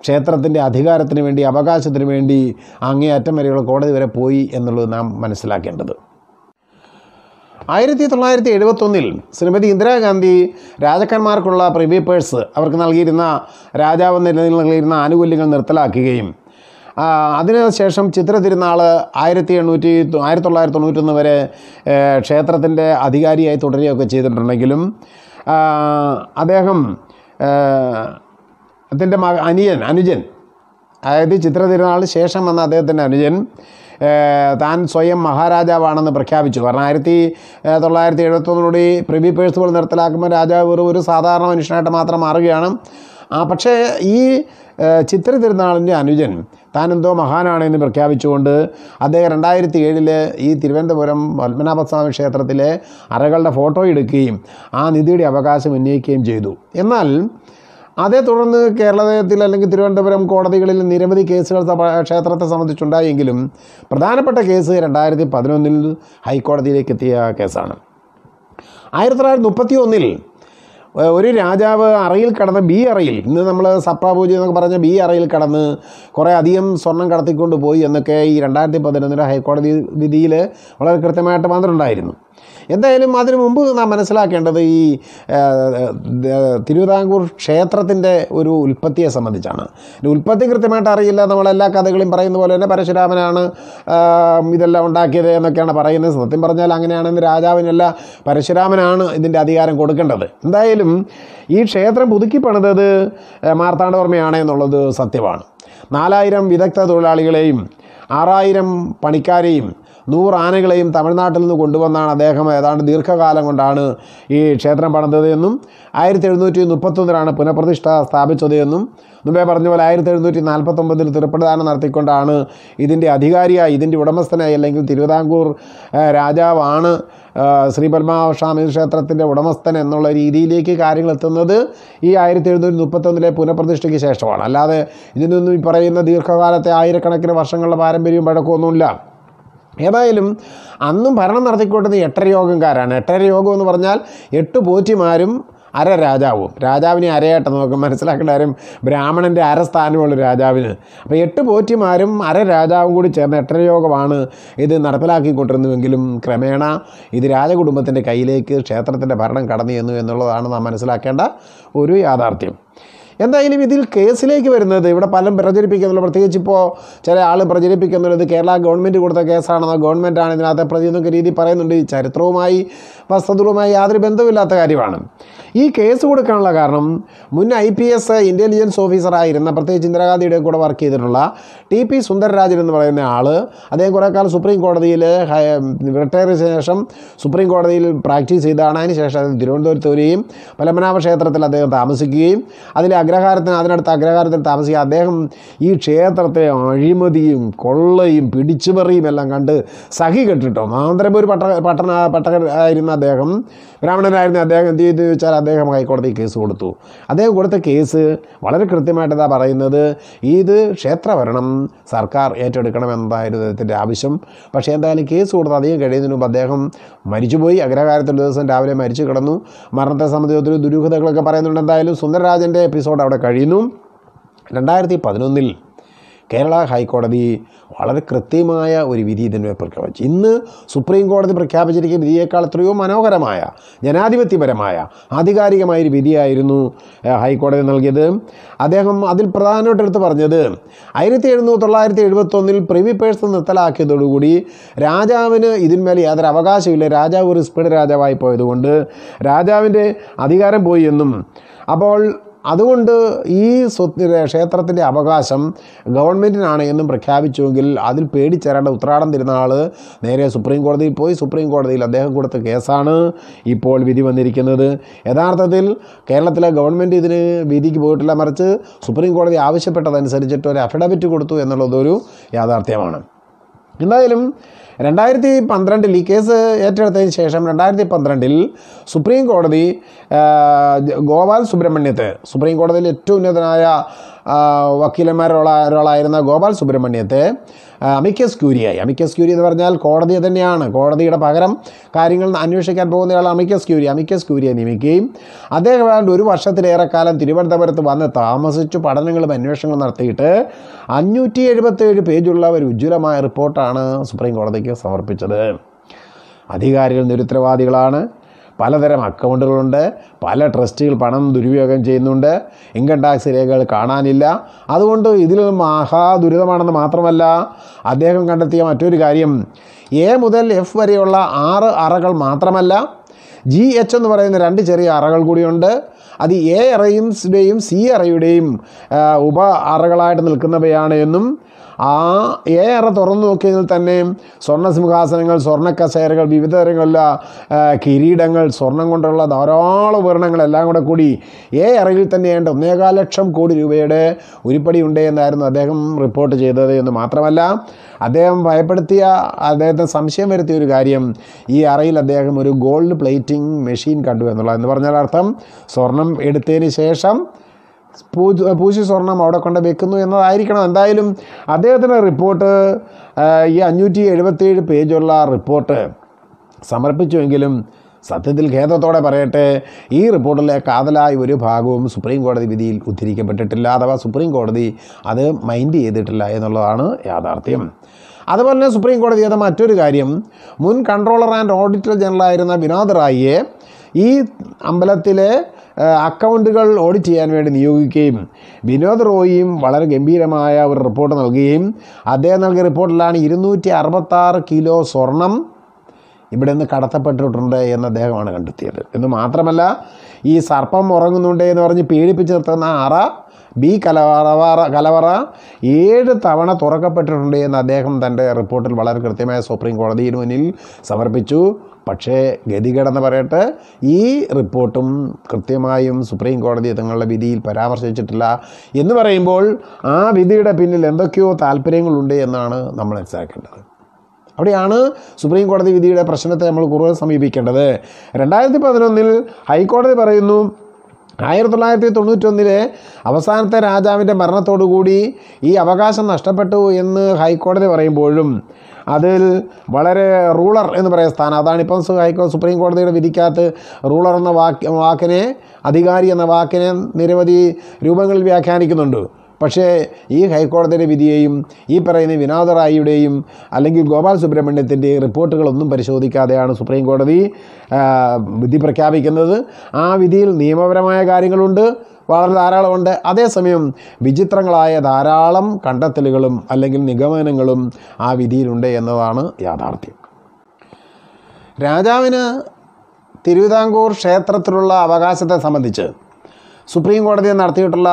ക്ഷേത്രത്തിന്റെ അധികാരത്തിന് വേണ്ടി അവകാശത്തിന് വേണ്ടി അങ്ങേയറ്റം വരെയുള്ള കോടതി വരെ പോയി എന്നുള്ളത് നാം മനസ്സിലാക്കേണ്ടത്. ആയിരത്തി തൊള്ളായിരത്തി എഴുപത്തൊന്നിൽ ശ്രീമതി ഇന്ദിരാഗാന്ധി രാജാക്കന്മാർക്കുള്ള പ്രിവീപ്പേഴ്സ് പേഴ്സ് അവർക്ക് നൽകിയിരുന്ന രാജാവ് നൽകിയിരുന്ന ആനുകൂല്യങ്ങൾ നിർത്തലാക്കുകയും അതിനുശേഷം ചിത്ര തിരുനാൾ ആയിരത്തി എണ്ണൂറ്റി ആയിരത്തി തൊള്ളായിരത്തി തൊണ്ണൂറ്റൊന്ന് വരെ ക്ഷേത്രത്തിന്റെ അധികാരിയായി തുടരുകയൊക്കെ ചെയ്തിട്ടുണ്ടെങ്കിലും അദ്ദേഹം അതിന്റെ മക അനിയൻ അനുജൻ അതായത് ചിത്ര തിരുനാളിന് ശേഷം വന്ന അദ്ദേഹത്തിന്റെ അനുജൻ താൻ സ്വയം മഹാരാജാവാണെന്ന് പ്രഖ്യാപിച്ചു. കാരണം ആയിരത്തി തൊള്ളായിരത്തി എഴുപത്തൊന്നിലൂടെ പ്രിവി പേഴ്സുകൾ നിർത്തലാക്കുമ്പോൾ രാജാവ് വെറും ഒരു സാധാരണ മനുഷ്യനായിട്ട് മാത്രം മാറുകയാണ്. ആ പക്ഷേ ഈ ചിത്ര തിരുനാളിന്റെ അനുജൻ താനെന്തോ മഹാനാണ് എന്ന് പ്രഖ്യാപിച്ചുകൊണ്ട് അദ്ദേഹം രണ്ടായിരത്തി ഏഴിൽ ഈ തിരുവനന്തപുരം പത്മനാഭസ്വാമി ക്ഷേത്രത്തിലെ അറകളുടെ ഫോട്ടോ എടുക്കുകയും ആ നിധിയുടെ അവകാശം ഉന്നയിക്കുകയും ചെയ്തു. എന്നാൽ അതേ തുടർന്ന് കേരളത്തിൽ അല്ലെങ്കിൽ തിരുവനന്തപുരം കോടതികളിൽ നിരവധി കേസുകൾ ക്ഷേത്രത്തെ സംബന്ധിച്ചുണ്ടായെങ്കിലും പ്രധാനപ്പെട്ട കേസ് രണ്ടായിരത്തി പതിനൊന്നിൽ ഹൈക്കോടതിയിലേക്ക് എത്തിയ കേസാണ്. ആയിരത്തി തൊള്ളായിരത്തി മുപ്പത്തി ഒന്നിൽ ഒരു രാജാവ് അറയിൽ കടന്ന് ബി അറയിൽ ഇന്ന് നമ്മൾ സപ്രാപൂജ എന്നൊക്കെ പറഞ്ഞ ബി അറയിൽ കടന്ന് കുറേ അധികം സ്വർണം കടത്തിക്കൊണ്ട് പോയി എന്നൊക്കെ ഈ രണ്ടായിരത്തി പതിനൊന്നിലെ ഹൈക്കോടതി വിധിയിൽ വളരെ കൃത്യമായിട്ട് വന്നിട്ടുണ്ടായിരുന്നു. എന്തായാലും അതിനു മുമ്പ് നാം മനസ്സിലാക്കേണ്ടത് ഈ തിരുവിതാംകൂർ ക്ഷേത്രത്തിന്റെ ഒരു ഉൽപ്പത്തിയെ സംബന്ധിച്ചാണ്. ഉൽപ്പത്തി കൃത്യമായിട്ട് അറിയില്ല. നമ്മളെല്ലാ കഥകളും പറയുന്ന പോലെ തന്നെ പരശുരാമനാണ് ഇതെല്ലാം ഉണ്ടാക്കിയത് എന്നൊക്കെയാണ് പറയുന്നത്. സത്യം പറഞ്ഞാൽ അങ്ങനെയാണെന്ന് രാജാവിനല്ല പരശുരാമനാണ് ഇതിന്റെ അധികാരം കൊടുക്കേണ്ടത്. എന്തായാലും ഈ ക്ഷേത്രം പുതുക്കി പണിതത് മാർത്താണ്ഡവർമ്മയാണ് എന്നുള്ളത് സത്യമാണ്. നാലായിരം വിദഗ്ധ തൊഴിലാളികളെയും ആറായിരം പണിക്കാരെയും നൂറ് ആനകളെയും തമിഴ്നാട്ടിൽ നിന്ന് കൊണ്ടുവന്നാണ് അദ്ദേഹം ഏതാണ്ട് ദീർഘകാലം കൊണ്ടാണ് ഈ ക്ഷേത്രം പണിതത് എന്നും ആയിരത്തി എഴുന്നൂറ്റി മുപ്പത്തൊന്നിലാണ് പുനഃപ്രതിഷ്ഠ സ്ഥാപിച്ചത് എന്നും മുമ്പേ പറഞ്ഞ പോലെ ആയിരത്തി എഴുന്നൂറ്റി നാൽപ്പത്തൊമ്പതിൽ തിരുപ്പതിദാനം നടത്തിക്കൊണ്ടാണ് ഇതിന്റെ അധികാരിയായി ഇതിന്റെ ഉടമസ്ഥനായി അല്ലെങ്കിൽ തിരുവിതാംകൂർ രാജാവാണ് ശ്രീ പത്മനാഭസ്വാമി ക്ഷേത്രത്തിന്റെ ഉടമസ്ഥൻ എന്നുള്ള രീതിയിലേക്ക് കാര്യങ്ങൾ എത്തുന്നത് ഈ ആയിരത്തി എഴുന്നൂറ്റി മുപ്പത്തൊന്നിലെ പുനഃപ്രതിഷ്ഠയ്ക്ക് ശേഷമാണ്. അല്ലാതെ ഇതിനൊന്നും ഈ പറയുന്ന ദീർഘകാലത്തെ ആയിരക്കണക്കിന് വർഷങ്ങളുടെ പാരമ്പര്യവും പഴക്കമൊന്നുമില്ല. ഏതായാലും അന്നും ഭരണം നടത്തിക്കൊണ്ടത് എട്ടര യോഗംകാരാണ് എട്ടര യോഗം എന്ന് പറഞ്ഞാൽ എട്ട് പോറ്റിമാരും അര രാജാവും. രാജാവിനെ അരയായിട്ട് നമുക്ക് മനസ്സിലാക്കേണ്ട കാര്യം. ബ്രാഹ്മണന്റെ അരസ്ഥാനമുള്ള രാജാവിന്. അപ്പോൾ എട്ട് പോറ്റിമാരും അര രാജാവും കൂടി ചേർന്ന എട്ടരയോഗമാണ് ഇത് നടപ്പിലാക്കിക്കൊണ്ടിരുന്നുവെങ്കിലും ക്രമേണ ഇത് രാജകുടുംബത്തിന്റെ കയ്യിലേക്ക് ക്ഷേത്രത്തിന്റെ ഭരണം കടന്നു എന്നുള്ളതാണ് നാം മനസ്സിലാക്കേണ്ട ഒരു യാഥാർത്ഥ്യം. എന്തായാലും ഇതിൽ കേസിലേക്ക് വരുന്നത് ഇവിടെ പലരും പ്രചരിപ്പിക്കുന്നുള്ളൂ പ്രത്യേകിച്ച് ഇപ്പോൾ ചില ആൾ പ്രചരിപ്പിക്കുന്നുള്ളത് കേരള ഗവൺമെന്റ് കൊടുത്ത കേസാണെന്നോ ഗവൺമെന്റാണ് ഇതിനകത്തെ പ്രതി എന്നൊക്കെ രീതി പറയുന്നുണ്ട്. ചരിത്രവുമായി വസ്തുതകളുമായി യാതൊരു ബന്ധവുമില്ലാത്ത കാര്യമാണ്. ഈ കേസ് കൊടുക്കാനുള്ള കാരണം മുൻ ഐ പി എസ് ഇന്റലിജൻസ് ഓഫീസറായിരുന്ന പ്രത്യേകിച്ച് ഇന്ദിരാഗാന്ധിയുടെ കൂടെ വർക്ക് ചെയ്തിട്ടുള്ള ടി പി സുന്ദരരാജൻ എന്ന് പറയുന്ന ആൾ അദ്ദേഹം കുറേ കാലം സുപ്രീം കോടതിയിൽ റിട്ടയർ ചെയ്ത ശേഷം സുപ്രീം കോടതിയിൽ പ്രാക്ടീസ് ചെയ്താണ്. അതിന് ശേഷം തിരുവനന്തപുരത്ത് വരികയും പലമനാഭ ക്ഷേത്രത്തിൽ അദ്ദേഹം താമസിക്കുകയും അതിലെ അഗ്രഹാരത്തിന് അതിനടുത്ത് അഗ്രഹാരത്തിൽ താമസിക്കുക അദ്ദേഹം ഈ ക്ഷേത്രത്തെ അഴിമതിയും കൊള്ളയും പിടിച്ചുപറിയും എല്ലാം കണ്ട് സഹി കെട്ടിട്ടോ. മാന്തരപൂർ പട്ട പട്ടണ പട്ടണമായിരുന്ന അദ്ദേഹം ബ്രാഹ്മണനായിരുന്ന അദ്ദേഹം എന്ത് ചെയ്തു ചോദിച്ചാൽ അദ്ദേഹം ഹൈക്കോടതി കേസ് കൊടുത്തു. അദ്ദേഹം കൊടുത്ത കേസ് വളരെ കൃത്യമായിട്ട് എന്താ പറയുന്നത്? ഇത് ക്ഷേത്രഭരണം സർക്കാർ ഏറ്റെടുക്കണം എന്നതായിരുന്നു അദ്ദേഹത്തിന്റെ ആവശ്യം. പക്ഷേ എന്തായാലും കേസ് കൊടുത്ത് അധികം കഴിയുന്നതിന് മുമ്പ് അദ്ദേഹം മരിച്ചുപോയി. അഗ്രഹാരത്തിൽ ദിവസം രാവിലെ മരിച്ചു കിടന്നു. മരണത്തെ സംബന്ധിച്ച് ഒത്തിരി ദുരൂഹതകളൊക്കെ പറയുന്നുണ്ട്. എന്തായാലും സുന്ദരരാജന്റെ എപ്പിസോഡ് അവിടെ കഴിയുന്നു. രണ്ടായിരത്തി പതിനൊന്നിൽ കേരള ഹൈക്കോടതി വളരെ കൃത്യമായ ഒരു വിധി ഇതിന്മേൽ പ്രഖ്യാപിച്ചു. ഇന്ന് സുപ്രീം കോടതി പ്രഖ്യാപിച്ചിരിക്കുന്ന വിധിയേക്കാൾ എത്രയോ മനോഹരമായ ജനാധിപത്യപരമായ ആധികാരികമായ ഒരു വിധിയായിരുന്നു ഹൈക്കോടതി നൽകിയത്. അദ്ദേഹം അതിൽ പ്രധാനമായിട്ട് എടുത്ത് പറഞ്ഞത് ആയിരത്തി എഴുന്നൂറ്റി തൊള്ളായിരത്തി എഴുപത്തൊന്നിൽ പ്രിവി പേഴ്സൺ നിർത്തലാക്കിയതോടുകൂടി രാജാവിന് ഇതിന്മേൽ യാതൊരു അവകാശമില്ല രാജാവ് ഒരു സ്പീഡ് രാജാവായി പോയതുകൊണ്ട് രാജാവിന്റെ അധികാരം പോയി എന്നും. അപ്പോൾ അതുകൊണ്ട് ഈ സ്വത്ത് ക്ഷേത്രത്തിന്റെ അവകാശം ഗവൺമെന്റിനാണ് എന്നും പ്രഖ്യാപിച്ചുവെങ്കിൽ അതിൽ പേടിച്ചേരേണ്ട ഉത്രാടം തിരുനാൾ നേരെ സുപ്രീം കോടതിയിൽ പോയി. സുപ്രീം കോടതിയിൽ അദ്ദേഹം കൊടുത്ത കേസാണ് ഇപ്പോൾ വിധി വന്നിരിക്കുന്നത്. യഥാർത്ഥത്തിൽ കേരളത്തിലെ ഗവൺമെന്റ് ഇതിന് വിധിക്ക് പോയിട്ടില്ല. മറിച്ച് സുപ്രീം കോടതി ആവശ്യപ്പെട്ടതനുസരിച്ചിട്ട് ഒരു അഫിഡവിറ്റ് കൊടുത്തു എന്നുള്ളതൊരു യാഥാർത്ഥ്യമാണ്. എന്തായാലും രണ്ടായിരത്തി പന്ത്രണ്ടിൽ ഈ കേസ് ഏറ്റെടുത്തതിന് ശേഷം രണ്ടായിരത്തി പന്ത്രണ്ടിൽ സുപ്രീം കോടതി ഗോപാൽ സുബ്രഹ്മണ്യത്തെ സുപ്രീം കോടതിയിൽ ഏറ്റവും ഉന്നതനായ ആ, വക്കീലന്മാരുള്ള ഒരാളായിരുന്ന ഗോപാൽ സുബ്രഹ്മണ്യത്തെ അമിക്കസ് ക്യൂരിയായി. അമിക്കസ് ക്യൂരി എന്ന് പറഞ്ഞാൽ കോടതി തന്നെയാണ്. കോടതിയുടെ പകരം കാര്യങ്ങൾ അന്വേഷിക്കാൻ പോകുന്നയാൾ അമിക്കസ് ക്യൂരി. അമിക്കസ് ക്യൂരിയെ നിയമിക്കുകയും അദ്ദേഹം ഏതാണ്ട് ഒരു വർഷത്തിലേറെ കാലം തിരുവനന്തപുരത്ത് വന്ന് താമസിച്ചു പഠനങ്ങളും അന്വേഷണങ്ങളും നടത്തിയിട്ട് അഞ്ഞൂറ്റി എഴുപത്തേഴ് പേജുള്ള ഒരു ഉജ്ജ്വലമായ റിപ്പോർട്ടാണ് സുപ്രീം കോടതിക്ക് സമർപ്പിച്ചത്. അധികാരികൾ നിരുത്തരവാദികളാണ്. പലതരം അക്കൗണ്ടുകളുണ്ട്. പല ട്രസ്റ്റുകൾ പണം ദുരുപയോഗം ചെയ്യുന്നുണ്ട്. ഇൻകം ടാക്സ് രേഖകൾ കാണാനില്ല. അതുകൊണ്ട് ഇതിൽ മഹാദുരിതമാണെന്ന് മാത്രമല്ല അദ്ദേഹം കണ്ടെത്തിയ മറ്റൊരു കാര്യം. എ മുതൽ എഫ് വരെയുള്ള ആറ് അറകൾ മാത്രമല്ല ജി എച്ച് എന്ന് പറയുന്ന രണ്ട് ചെറിയ അറകൾ കൂടിയുണ്ട്. അത് എ അറയുടെയും സി അറയുടെയും ഉപ അറകളായിട്ട് നിൽക്കുന്നവയാണ് എന്നും ആ ഏറെ തുറന്നു നോക്കിയതിൽ തന്നെ സ്വർണ സിംഹാസനങ്ങൾ സ്വർണ കസേരകൾ വിവിധ തരങ്ങളിലുള്ള കിരീടങ്ങൾ സ്വർണം കൊണ്ടുള്ള ധാരാളം ഉപകരണങ്ങളെല്ലാം കൂടെ കൂടി ഏ അറയിൽ തന്നെയേണ്ട. ഒന്നേകാല ലക്ഷം കോടി രൂപയുടെ ഉരുപ്പടി ഉണ്ട് എന്നായിരുന്നു അദ്ദേഹം റിപ്പോർട്ട് ചെയ്തത് എന്ന് മാത്രമല്ല അദ്ദേഹം ഭയപ്പെടുത്തിയ അദ്ദേഹത്തെ സംശയം വരുത്തിയ ഒരു കാര്യം ഈ അറയിൽ അദ്ദേഹം ഒരു ഗോൾഡ് പ്ലേറ്റിംഗ് മെഷീൻ കണ്ടു എന്നുള്ളത് എന്ന് പറഞ്ഞാൽ അർത്ഥം സ്വർണം എടുത്തതിന് ശേഷം പൂജ പൂശി സ്വർണം അവിടെ കൊണ്ട് വെക്കുന്നു എന്നതായിരിക്കണം. എന്തായാലും അദ്ദേഹത്തിന്റെ റിപ്പോർട്ട് ഈ അഞ്ഞൂറ്റി എഴുപത്തിയേഴ് പേജുള്ള റിപ്പോർട്ട് സമർപ്പിച്ചുവെങ്കിലും സത്യത്തിൽ ഖേദത്തോടെ പറയട്ടെ ഈ റിപ്പോർട്ടിലെ കാതലായ ഒരു ഭാഗവും സുപ്രീം കോടതി വിധിയിൽ ഉദ്ധരിക്കപ്പെട്ടിട്ടില്ല അഥവാ സുപ്രീം കോടതി അത് മൈൻഡ് ചെയ്തിട്ടില്ല എന്നുള്ളതാണ് യാഥാർത്ഥ്യം. അതുപോലെ തന്നെ സുപ്രീം കോടതി ചെയ്ത മറ്റൊരു കാര്യം മുൻ കൺട്രോളർ ആൻഡ് ഓഡിറ്റർ ജനറൽ ആയിരുന്ന വിനോദ് റായിയെ ഈ അമ്പലത്തിലെ അക്കൗണ്ടുകൾ ഓഡിറ്റ് ചെയ്യാൻ വേണ്ടി നിയോഗിക്കുകയും വിനോദ് റോയിയും വളരെ ഗംഭീരമായ ഒരു റിപ്പോർട്ട് നൽകുകയും അദ്ദേഹം നൽകിയ റിപ്പോർട്ടിലാണ് ഇരുന്നൂറ്റി അറുപത്താറ് കിലോ സ്വർണം ഇവിടെ നിന്ന് കടത്തപ്പെട്ടിട്ടുണ്ട് എന്ന് അദ്ദേഹമാണ് കണ്ടെത്തിയത്. എന്ന് മാത്രമല്ല ഈ സർപ്പം ഉറങ്ങുന്നുണ്ട് എന്ന് പറഞ്ഞ് പീഡിപ്പിച്ചു നിർത്തുന്ന അറ ബി കലവറ കലവറ ഏഴ് തവണ തുറക്കപ്പെട്ടിട്ടുണ്ട് എന്ന് അദ്ദേഹം തന്റെ റിപ്പോർട്ടിൽ വളരെ കൃത്യമായ സുപ്രീം കോടതിയിൽ മുന്നിൽ സമർപ്പിച്ചു. പക്ഷേ ഗതികേടെന്ന് പറയട്ടെ ഈ റിപ്പോർട്ടും കൃത്യമായും സുപ്രീം കോടതി തങ്ങളുടെ വിധിയിൽ പരാമർശിച്ചിട്ടില്ല എന്ന് പറയുമ്പോൾ ആ വിധിയുടെ പിന്നിൽ എന്തൊക്കെയോ താല്പര്യങ്ങളുണ്ട് എന്നാണ് നമ്മൾ മനസ്സിലാക്കേണ്ടത്. അവിടെയാണ് സുപ്രീം കോടതി വിധിയുടെ പ്രശ്നത്തെ നമ്മൾ കൂടുതൽ സമീപിക്കേണ്ടത്. രണ്ടായിരത്തി പതിനൊന്നിൽ ഹൈക്കോടതി പറയുന്നു ആയിരത്തി തൊള്ളായിരത്തി തൊണ്ണൂറ്റൊന്നിലെ അവസാനത്തെ രാജാവിന്റെ മരണത്തോടുകൂടി ഈ അവകാശം നഷ്ടപ്പെട്ടു എന്ന് ഹൈക്കോടതി പറയുമ്പോഴും അതിൽ വളരെ റൂളർ എന്ന് പറയുന്ന സ്ഥാനം. അതാണ് ഇപ്പം ഹൈക്കോടതി സുപ്രീം കോടതിയുടെ വിധിക്കകത്ത് റൂളർ എന്ന വാക്ക് വാക്കിനെ അധികാരി എന്ന വാക്കിനെ നിരവധി രൂപങ്ങളിൽ വ്യാഖ്യാനിക്കുന്നുണ്ട്. പക്ഷേ ഈ ഹൈക്കോടതിയുടെ വിധിയെയും ഈ പറയുന്ന വിനോദ റായിയുടെയും അല്ലെങ്കിൽ ഗോപാൽ സുബ്രഹ്മണ്യത്തിന്റെ റിപ്പോർട്ടുകളൊന്നും പരിശോധിക്കാതെയാണ് സുപ്രീം കോടതി വിധി പ്രഖ്യാപിക്കുന്നത്. ആ വിധിയിൽ നിയമപരമായ കാര്യങ്ങളുണ്ട്. വളരെ ധാരാളമുണ്ട്. അതേസമയം വിചിത്രങ്ങളായ ധാരാളം കണ്ടെത്തലുകളും അല്ലെങ്കിൽ നിഗമനങ്ങളും ആ വിധിയിലുണ്ട് എന്നതാണ് യാഥാർത്ഥ്യം. രാജാവിന് തിരുവിതാംകൂർ ക്ഷേത്രത്തിലുള്ള അവകാശത്തെ സംബന്ധിച്ച് സുപ്രീം കോടതി നടത്തിയിട്ടുള്ള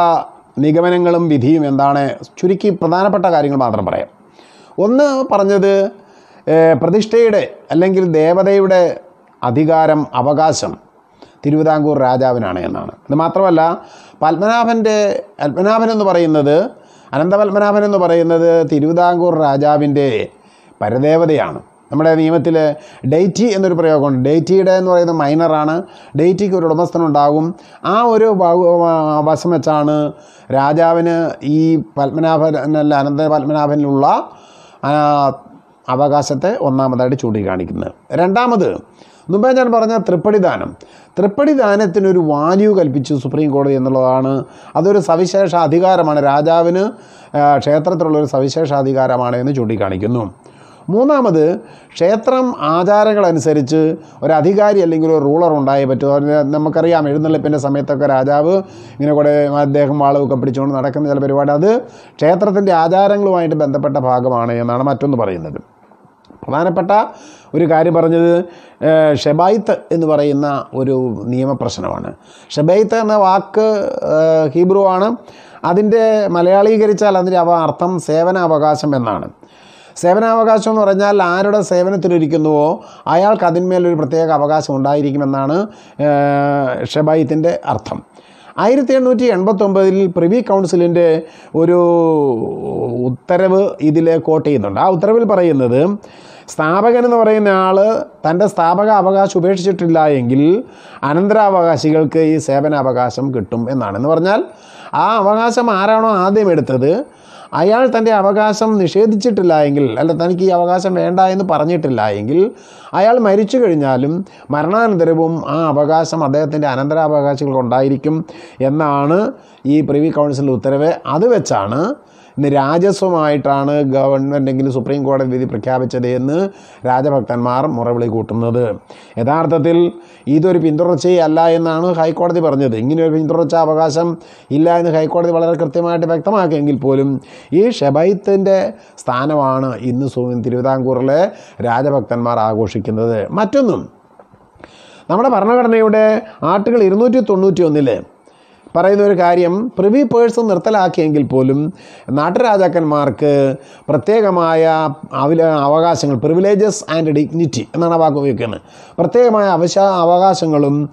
നിഗമനങ്ങളും വിധിയും എന്താണ്? ചുരുക്കി പ്രധാനപ്പെട്ട കാര്യങ്ങൾ മാത്രം പറയാം. ഒന്ന് പറഞ്ഞത് പ്രതിഷ്ഠയുടെ അല്ലെങ്കിൽ ദേവതയുടെ അധികാരം അവകാശം തിരുവിതാംകൂർ രാജാവിനാണ് എന്നാണ്. ഇത് മാത്രമല്ല പത്മനാഭന്റെ പത്മനാഭൻ എന്ന് പറയുന്നത് അനന്തപത്മനാഭൻ എന്ന് പറയുന്നത് തിരുവിതാംകൂർ രാജാവിന്റെ പരദേവതയാണ്. നമ്മുടെ നിയമത്തിൽ ഡേറ്റി എന്നൊരു പ്രയോഗമുണ്ട്. ഡേറ്റിയുടെ എന്ന് പറയുന്നത് മൈനറാണ് ഡേറ്റിക്ക് ഒരു ഉടമസ്ഥനുണ്ടാകും. ആ ഒരു വശം വെച്ചാണ് രാജാവിന് ഈ പത്മനാഭനല്ല അനന്ത പത്മനാഭനിലുള്ള അവകാശത്തെ ഒന്നാമതായിട്ട് ചൂണ്ടിക്കാണിക്കുന്നത്. രണ്ടാമത് മുമ്പേ ഞാൻ പറഞ്ഞ തൃപ്പടി ദാനം. തൃപ്പടി ദാനത്തിനൊരു വാല്യൂ കൽപ്പിച്ചു സുപ്രീം കോടതി എന്നുള്ളതാണ്. അതൊരു സവിശേഷ അധികാരമാണ്. രാജാവിന് ക്ഷേത്രത്തിലുള്ളൊരു സവിശേഷ അധികാരമാണ് എന്ന് ചൂണ്ടിക്കാണിക്കുന്നു. മൂന്നാമത് ക്ഷേത്രം ആചാരങ്ങളനുസരിച്ച് ഒരു അധികാരി അല്ലെങ്കിൽ ഒരു റൂളർ ഉണ്ടായേ പറ്റൂ. നമുക്കറിയാം എഴുന്നള്ളിപ്പിന്റെ സമയത്തൊക്കെ രാജാവ് ഇങ്ങനെ കൂടെ അദ്ദേഹം വാളവൊക്കെ പിടിച്ചുകൊണ്ട് നടക്കുന്ന ചില പരിപാടി. അത് ക്ഷേത്രത്തിന്റെ ആചാരങ്ങളുമായിട്ട് ബന്ധപ്പെട്ട ഭാഗമാണ് എന്നാണ് മറ്റൊന്ന് പറയുന്നത്. പ്രധാനപ്പെട്ട ഒരു കാര്യം പറഞ്ഞത് ഷെബായിത്ത് എന്ന് പറയുന്ന ഒരു നിയമപ്രശ്നമാണ്. ഷെബൈത്ത് എന്ന വാക്ക് ഹീബ്രു ആണ്. അതിന്റെ മലയാളീകരിച്ചാൽ അതിന്റെ അവ അർത്ഥം സേവനാവകാശം എന്നാണ്. സേവനാവകാശം എന്ന് പറഞ്ഞാൽ ആരുടെ സേവനത്തിലിരിക്കുന്നുവോ അയാൾക്ക് അതിന്മേലൊരു പ്രത്യേക അവകാശം ഉണ്ടായിരിക്കുമെന്നാണ് ഷെബായിത്തിന്റെ അർത്ഥം. ആയിരത്തി എണ്ണൂറ്റി എൺപത്തൊമ്പതിൽ പ്രിവി കൗൺസിലിന്റെ ഒരു ഉത്തരവ് ഇതിൽ കോട്ട് ചെയ്യുന്നുണ്ട്. ആ ഉത്തരവിൽ പറയുന്നത് സ്ഥാപകൻ എന്ന് പറയുന്ന ആൾ തന്റെ സ്ഥാപക അവകാശം ഉപേക്ഷിച്ചിട്ടില്ല എങ്കിൽ അനന്തരാവകാശികൾക്ക് ഈ സേവനാവകാശം കിട്ടും എന്നാണ് എന്ന് പറഞ്ഞാൽ ആ അവകാശം ആരാണോ ആദ്യം എടുത്തത്? അയാൾ തന്റെ അവകാശം നിഷേധിച്ചിട്ടില്ല എങ്കിൽ അല്ല തനിക്ക് ഈ അവകാശം വേണ്ട എന്ന് പറഞ്ഞിട്ടില്ല എങ്കിൽ അയാൾ മരിച്ചു കഴിഞ്ഞാലും മരണാനന്തരവും ആ അവകാശം അദ്ദേഹത്തിന്റെ അനന്തരാവകാശികൾക്ക് ഉണ്ടായിരിക്കും എന്നാണ് ഈ പ്രിവി കൗൺസിലിന്റെ ഉത്തരവ്. അത് വെച്ചാണ് ഇന്ന് രാജസ്വമായിട്ടാണ് ഗവൺമെന്റെങ്കിലും സുപ്രീം കോടതി വിധി പ്രഖ്യാപിച്ചത് എന്ന് രാജഭക്തന്മാർ മുറവിളി കൂട്ടുന്നത്. യഥാർത്ഥത്തിൽ ഇതൊരു പിന്തുടർച്ചയല്ല എന്നാണ് ഹൈക്കോടതി പറഞ്ഞത്. ഇങ്ങനെ ഒരു പിന്തുടർച്ച അവകാശം ഇല്ല എന്ന് ഹൈക്കോടതി വളരെ കൃത്യമായിട്ട് വ്യക്തമാക്കിയെങ്കിൽ പോലും ഈ ഷെബൈത്തിന്റെ സ്ഥാനമാണ് ഇന്ന് തിരുവിതാംകൂറിലെ രാജഭക്തന്മാർ ആഘോഷിക്കുന്നത്. മറ്റൊന്നും. നമ്മുടെ ഭരണഘടനയുടെ ആർട്ടിക്കിൾ ഇരുന്നൂറ്റി തൊണ്ണൂറ്റി ഒന്നിൽ പറയുന്ന ഒരു കാര്യം പ്രിവി പേഴ്സ് നിർത്തലാക്കിയെങ്കിൽ പോലും നാട്ടുരാജാക്കന്മാർക്ക് പ്രത്യേകമായ അവകാശങ്ങൾ പ്രിവിലേജസ് ആൻഡ് ഡിഗ്നിറ്റി എന്നാണ് ആ വാക്ക് ഉപയോഗിക്കുന്നത്. പ്രത്യേകമായ അവശ അവകാശങ്ങളും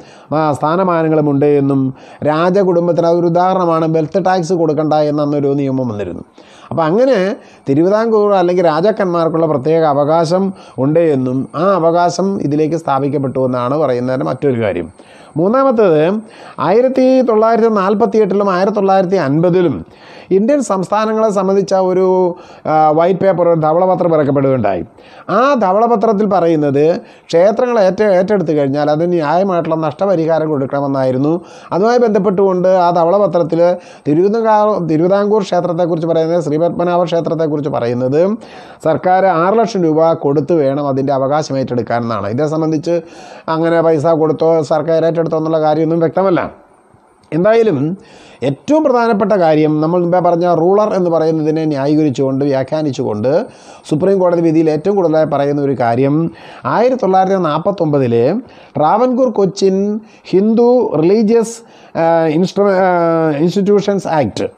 സ്ഥാനമാനങ്ങളും ഉണ്ട് എന്നും രാജകുടുംബത്തിന് അതൊരു ഉദാഹരണമാണ്. വെൽത്ത് ടാക്സ് കൊടുക്കണ്ട എന്നൊരു നിയമം വന്നിരുന്നു. അപ്പോൾ അങ്ങനെ തിരുവിതാംകൂർ അല്ലെങ്കിൽ രാജാക്കന്മാർക്കുള്ള പ്രത്യേക അവകാശം ഉണ്ട് എന്നും ആ അവകാശം ഇതിലേക്ക് സ്ഥാപിക്കപ്പെട്ടു എന്നാണ് പറയുന്നതിന്റെ മറ്റൊരു കാര്യം. മൂന്നാമത്തേത് ആയിരത്തി തൊള്ളായിരത്തി നാൽപ്പത്തി എട്ടിലും ആയിരത്തി തൊള്ളായിരത്തി അൻപതിലും ഇന്ത്യൻ സംസ്ഥാനങ്ങളെ സംബന്ധിച്ച ഒരു വൈറ്റ് പേപ്പർ ഒരു ധവളപത്രം ഇറക്കപ്പെടുകയുണ്ടായി ആ ധവളപത്രത്തിൽ പറയുന്നത് ക്ഷേത്രങ്ങൾ ഏറ്റ ഏറ്റെടുത്ത് കഴിഞ്ഞാൽ അതിന് ന്യായമായിട്ടുള്ള നഷ്ടപരിഹാരം കൊടുക്കണമെന്നായിരുന്നു. അതുമായി ബന്ധപ്പെട്ടുകൊണ്ട് ആ ധവളപത്രത്തിൽ തിരുവിതാംകൂർ തിരുവിതാംകൂർ ക്ഷേത്രത്തെക്കുറിച്ച് പറയുന്നത് ശ്രീപത്മനാഭ ക്ഷേത്രത്തെക്കുറിച്ച് പറയുന്നത് സർക്കാർ ആറ് ലക്ഷം രൂപ കൊടുത്ത് വേണം അതിന്റെ അവകാശം ഏറ്റെടുക്കാൻ എന്നാണ്. ഇതേ സംബന്ധിച്ച് അങ്ങനെ പൈസ കൊടുത്തോ സർക്കാർ ഏറ്റെടുത്തോ എന്നുള്ള കാര്യമൊന്നും വ്യക്തമല്ല. എന്തായാലും ഏറ്റവും പ്രധാനപ്പെട്ട കാര്യം നമ്മൾ മുമ്പേ പറഞ്ഞ റൂളർ എന്ന് പറയുന്നതിനെ ന്യായീകരിച്ചുകൊണ്ട് വ്യാഖ്യാനിച്ചുകൊണ്ട് സുപ്രീം കോടതി വിധിയിൽ ഏറ്റവും കൂടുതലായി പറയുന്ന ഒരു കാര്യം ആയിരത്തി തൊള്ളായിരത്തി നാൽപ്പത്തൊമ്പതിലെ Travancore Cochin Hindu religious institutions act.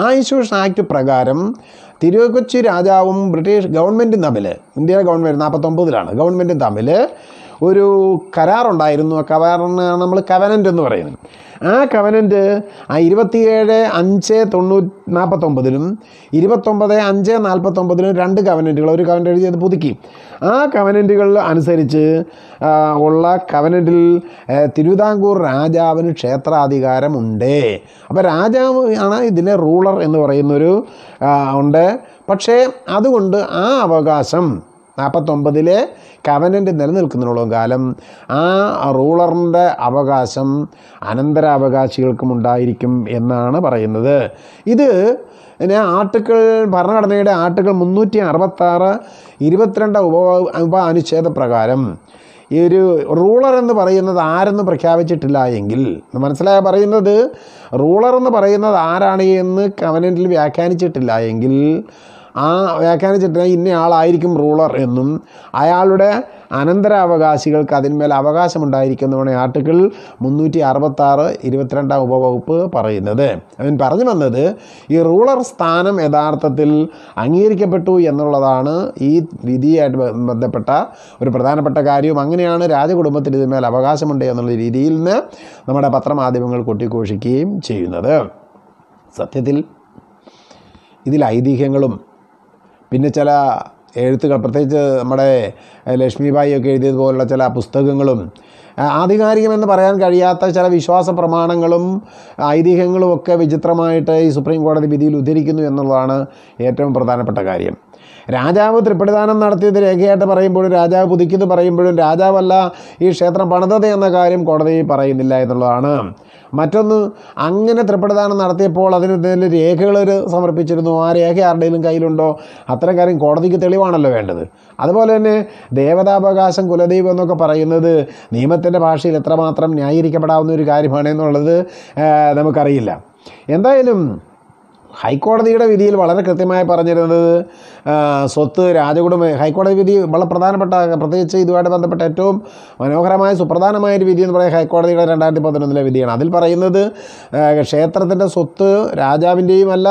ആ ഇൻസ്റ്റിറ്റ്യൂഷൻ ആക്ട് പ്രകാരം തിരുവക്കൊച്ചി രാജാവും ബ്രിട്ടീഷ് ഗവൺമെന്റും തമ്മിൽ ഇന്ത്യയിലെ ഗവൺമെന്റ് നാൽപ്പത്തൊമ്പതിലാണ് ഗവൺമെന്റും തമ്മിൽ ഒരു കരാറുണ്ടായിരുന്നു. ആ കരാറിന് നമ്മൾ കവനന്റ് എന്ന് പറയുന്നത് ആ കവനന്റ് ആ ഇരുപത്തിയേഴ് അഞ്ച് തൊണ്ണൂറ്റി നാൽപ്പത്തൊമ്പതിലും ഇരുപത്തൊമ്പത് അഞ്ച് നാൽപ്പത്തൊമ്പതിലും രണ്ട് കവനന്റുകൾ ഒരു കവനന്റ് എഴുതി അത് പുതുക്കി. ആ കവനന്റുകൾ അനുസരിച്ച് ഉള്ള കവനന്റിൽ തിരുവിതാംകൂർ രാജാവിന് ക്ഷേത്രാധികാരമുണ്ട് അപ്പോൾ രാജാവ് ആണ് ഇതിലെ റൂളർ എന്ന് പറയുന്നൊരു ഉണ്ട്. പക്ഷേ അതുകൊണ്ട് ആ അവകാശം നാൽപ്പത്തൊമ്പതിലെ കവനന്റ് നിലനിൽക്കുന്നിടത്തോളം കാലം ആ റൂളറിന്റെ അവകാശം അനന്തരാവകാശികൾക്കും ഉണ്ടായിരിക്കും എന്നാണ് പറയുന്നത്. ഇത് പിന്നെ ആർട്ടിക്കിൾ ഭരണഘടനയുടെ ആർട്ടിക്കിൾ മുന്നൂറ്റി അറുപത്താറ് ഇരുപത്തിരണ്ട് ഉപ ഉപ അനുച്ഛേദ പ്രകാരം ഈ ഒരു റൂളർ എന്ന് പറയുന്നത് ആരെന്ന് പ്രഖ്യാപിച്ചിട്ടില്ല എങ്കിൽ മനസ്സിലായ പറയുന്നത്? റൂളർ എന്ന് പറയുന്നത് ആരാണ് എന്ന് കവനന്റിൽ വ്യാഖ്യാനിച്ചിട്ടില്ല എങ്കിൽ ആ വ്യാഖ്യാനിച്ചിട്ട് ഇന്ന ആളായിരിക്കും റൂളർ എന്നും അയാളുടെ അനന്തരാവകാശികൾക്ക് അതിന്മേൽ അവകാശമുണ്ടായിരിക്കുന്നതാണ് ആർട്ടിക്കിൾ മുന്നൂറ്റി അറുപത്താറ് ഇരുപത്തിരണ്ടാം ഉപവകുപ്പ് പറയുന്നത്. അവൻ പറഞ്ഞു വന്നത് ഈ റൂളർ സ്ഥാനം യഥാർത്ഥത്തിൽ അംഗീകരിക്കപ്പെട്ടു എന്നുള്ളതാണ് ഈ വിധിയായിട്ട് ബന്ധപ്പെട്ട ഒരു പ്രധാനപ്പെട്ട കാര്യവും. അങ്ങനെയാണ് രാജകുടുംബത്തിന് ഇതിന്മേൽ അവകാശമുണ്ട് എന്നുള്ള രീതിയിൽ നിന്ന് നമ്മുടെ പത്രമാധ്യമങ്ങൾ കൊട്ടിഘോഷിക്കുകയും ചെയ്യുന്നത്. സത്യത്തിൽ ഇതിൽ ഐതിഹ്യങ്ങളും പിന്നെ ചില എഴുത്തുകൾ പ്രത്യേകിച്ച് നമ്മുടെ ഏഹ്, ലക്ഷ്മിബായി ഒക്കെ എഴുതിയതുപോലുള്ള ചില പുസ്തകങ്ങളും ആധികാരികമെന്ന് പറയാൻ കഴിയാത്ത ചില വിശ്വാസ പ്രമാണങ്ങളും ഐതിഹ്യങ്ങളും ഒക്കെ വിചിത്രമായിട്ട് ഈ സുപ്രീം കോടതി വിധിയിൽ ഉദ്ധരിക്കുന്നു എന്നുള്ളതാണ് ഏറ്റവും പ്രധാനപ്പെട്ട കാര്യം. രാജാവ് തൃപ്പടിദാനം നടത്തിയത് രേഖയായിട്ട് പറയുമ്പോഴും രാജാവ് പുതുക്കിയത് പറയുമ്പോഴും രാജാവല്ല ഈ ക്ഷേത്രം പണിതത് എന്ന കാര്യം കോടതി പറയുന്നില്ല എന്നുള്ളതാണ്. മറ്റൊന്ന് അങ്ങനെ തൃപ്പടിദാനം നടത്തിയപ്പോൾ അതിന് എന്തെങ്കിലും രേഖകൾ സമർപ്പിച്ചിരുന്നു. ആ രേഖ ആരുടെയും കയ്യിലുണ്ടോ? അത്തരം കാര്യം കോടതിക്ക് തെളിവാണല്ലോ വേണ്ടത്. അതുപോലെ തന്നെ ദേവതാവകാശം കുലദൈവം എന്നൊക്കെ പറയുന്നത് നിയമത്തിന്റെ ഭാഷയിൽ എത്രമാത്രം ന്യായീകരിക്കപ്പെടാവുന്ന ഒരു കാര്യമാണ് എന്നുള്ളത് നമുക്കറിയില്ല. എന്തായാലും ഹൈക്കോടതിയുടെ വിധിയിൽ വളരെ കൃത്യമായി പറഞ്ഞിരുന്നത് സ്വത്ത് രാജകുടുംബ ഹൈക്കോടതി വിധി വളരെ പ്രധാനപ്പെട്ട പ്രത്യേകിച്ച് ഇതുമായിട്ട് ബന്ധപ്പെട്ട ഏറ്റവും മനോഹരമായ സുപ്രധാനമായ ഒരു വിധി എന്ന് പറയുന്നത് ഹൈക്കോടതിയുടെ രണ്ടായിരത്തി പതിനൊന്നിലെ വിധിയാണ്. അതിൽ പറയുന്നത് ക്ഷേത്രത്തിന്റെ സ്വത്ത് രാജാവിന്റെയും അല്ല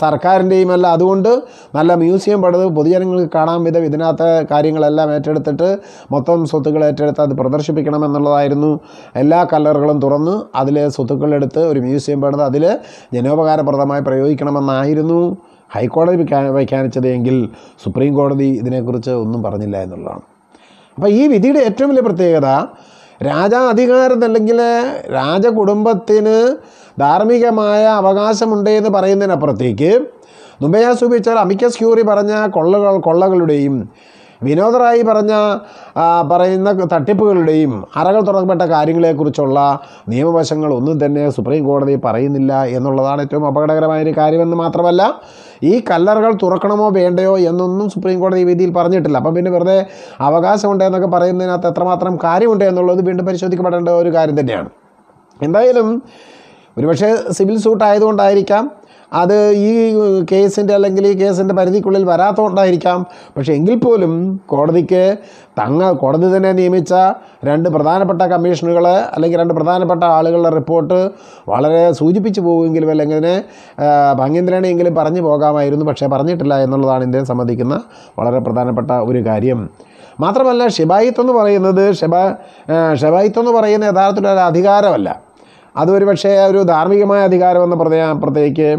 സർക്കാരിന്റെയും അല്ല അതുകൊണ്ട് നല്ല മ്യൂസിയം പണിത് പൊതുജനങ്ങൾക്ക് കാണാൻ വിധം ഇതിനകത്തെ കാര്യങ്ങളെല്ലാം ഏറ്റെടുത്തിട്ട് മൊത്തം സ്വത്തുക്കൾ ഏറ്റെടുത്ത് അത് പ്രദർശിപ്പിക്കണം എന്നുള്ളതായിരുന്നു എല്ലാ കല്ലറുകളും തുറന്ന് അതിലെ സ്വത്തുക്കളെടുത്ത് ഒരു മ്യൂസിയം പണിത് അതിൽ ജനോപകാരപ്രദമായി പ്രയോഗിക്കണമെന്നായിരുന്നു. ഹൈക്കോടതി വ്യാഖ്യാ- വ്യാഖ്യാനിച്ചത് എങ്കിൽ സുപ്രീം കോടതി ഇതിനെക്കുറിച്ച് ഒന്നും പറഞ്ഞില്ല എന്നുള്ളതാണ്. അപ്പോൾ ഈ വിധിയുടെ ഏറ്റവും വലിയ പ്രത്യേകത രാജാ അധികാരം അല്ലെങ്കിൽ രാജകുടുംബത്തിന് ധാർമ്മികമായ അവകാശമുണ്ട് എന്ന് പറയുന്നതിനപ്പുറത്തേക്ക് ഞാൻ സൂചിപ്പിച്ചാൽ അമിക്കസ് ക്യൂറി പറഞ്ഞ കൊള്ളകൾ കൊള്ളകളുടെയും വിനോദറായി പറഞ്ഞ പറയുന്ന തട്ടിപ്പുകളുടെയും അറകൾ തുറക്കപ്പെട്ട കാര്യങ്ങളെക്കുറിച്ചുള്ള നിയമവശങ്ങൾ ഒന്നും തന്നെ സുപ്രീം കോടതി പറയുന്നില്ല എന്നുള്ളതാണ് ഏറ്റവും അപകടകരമായൊരു കാര്യമെന്ന് മാത്രമല്ല ഈ കല്ലറകൾ തുറക്കണമോ വേണ്ടയോ എന്നൊന്നും സുപ്രീം കോടതി ഈ വിധിയിൽ പറഞ്ഞിട്ടില്ല. അപ്പം പിന്നെ വെറുതെ അവകാശമുണ്ട് എന്നൊക്കെ പറയുന്നതിനകത്ത് എത്രമാത്രം കാര്യമുണ്ട് എന്നുള്ളത് വീണ്ടും പരിശോധിക്കപ്പെടേണ്ട ഒരു കാര്യം തന്നെയാണ്. എന്തായാലും ഒരുപക്ഷെ സിവിൽ സൂട്ട് ആയതുകൊണ്ടായിരിക്കാം അത് ഈ കേസിന്റെ അല്ലെങ്കിൽ ഈ കേസിന്റെ പരിധിക്കുള്ളിൽ വരാത്തതുകൊണ്ടായിരിക്കാം പക്ഷേ എങ്കിൽ പോലും കോടതിക്ക് തങ്ങ കോടതി തന്നെ നിയമിച്ച രണ്ട് പ്രധാനപ്പെട്ട കമ്മീഷനുകൾ അല്ലെങ്കിൽ രണ്ട് പ്രധാനപ്പെട്ട ആളുകളുടെ റിപ്പോർട്ട് വളരെ സൂചിപ്പിച്ചു പോവുമെങ്കിലും അല്ലെങ്കിൽ ഇതിനെ ഭംഗ്യന്ദ്രനെങ്കിലും പറഞ്ഞു പോകാമായിരുന്നു. പക്ഷേ പറഞ്ഞിട്ടില്ല എന്നുള്ളതാണ് ഇന്ത്യയെ സംബന്ധിക്കുന്ന വളരെ പ്രധാനപ്പെട്ട ഒരു കാര്യം. മാത്രമല്ല ഷിബായിത്ത് എന്ന് പറയുന്നത് ഷെബ ഷെബായിത്ത് എന്ന് പറയുന്ന യഥാർത്ഥത്തിൽ ഒരു അധികാരമല്ല. അതൊരു പക്ഷേ ഒരു ധാർമ്മികമായ അധികാരമെന്ന് പറഞ്ഞ അപ്പുറത്തേക്ക്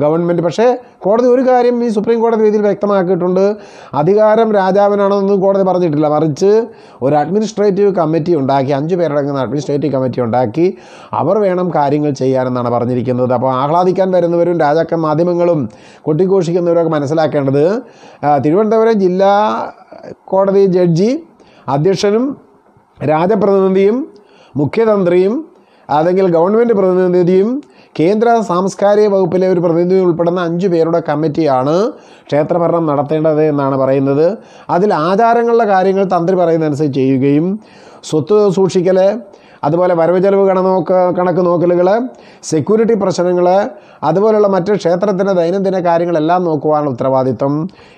ഗവൺമെന്റ് പക്ഷേ കോടതി ഒരു കാര്യം ഈ സുപ്രീം കോടതി രീതിയിൽ വ്യക്തമാക്കിയിട്ടുണ്ട്. അധികാരം രാജാവിനാണെന്നൊന്നും കോടതി പറഞ്ഞിട്ടില്ല. മറിച്ച് ഒരു അഡ്മിനിസ്ട്രേറ്റീവ് കമ്മിറ്റി ഉണ്ടാക്കി അഞ്ച് പേരടങ്ങുന്ന അഡ്മിനിസ്ട്രേറ്റീവ് കമ്മിറ്റി ഉണ്ടാക്കി അവർ വേണം കാര്യങ്ങൾ ചെയ്യാനെന്നാണ് പറഞ്ഞിരിക്കുന്നത്. അപ്പോൾ ആഹ്ലാദിക്കാൻ വരുന്നവരും രാജാക്കൻ മാധ്യമങ്ങളും കൊട്ടിഘോഷിക്കുന്നവരൊക്കെ മനസ്സിലാക്കേണ്ടത് തിരുവനന്തപുരം ജില്ലാ കോടതി ജഡ്ജി അധ്യക്ഷനും രാജപ്രതിനിധിയും മുഖ്യതന്ത്രിയും അല്ലെങ്കിൽ ഗവൺമെന്റ് പ്രതിനിധിയും കേന്ദ്ര സാംസ്കാരിക വകുപ്പിലെ ഒരു പ്രതിനിധി ഉൾപ്പെടുന്ന അഞ്ച് പേരുടെ കമ്മിറ്റിയാണ് ക്ഷേത്രഭരണം നടത്തേണ്ടത് എന്നാണ് പറയുന്നത്. അതിൽ ആചാരങ്ങളുടെ കാര്യങ്ങൾ തന്ത്രി പറയുന്നതനുസരിച്ച് ചെയ്യുകയും സ്വത്ത് സൂക്ഷിക്കൽ അതുപോലെ വരവ് ചെലവ് കണനോക്ക് കണക്ക് നോക്കലുകൾ സെക്യൂരിറ്റി പ്രശ്നങ്ങൾ അതുപോലെയുള്ള മറ്റ് ക്ഷേത്രത്തിന്റെ ദൈനംദിന കാര്യങ്ങളെല്ലാം നോക്കുവാനുള്ള ഉത്തരവാദിത്വം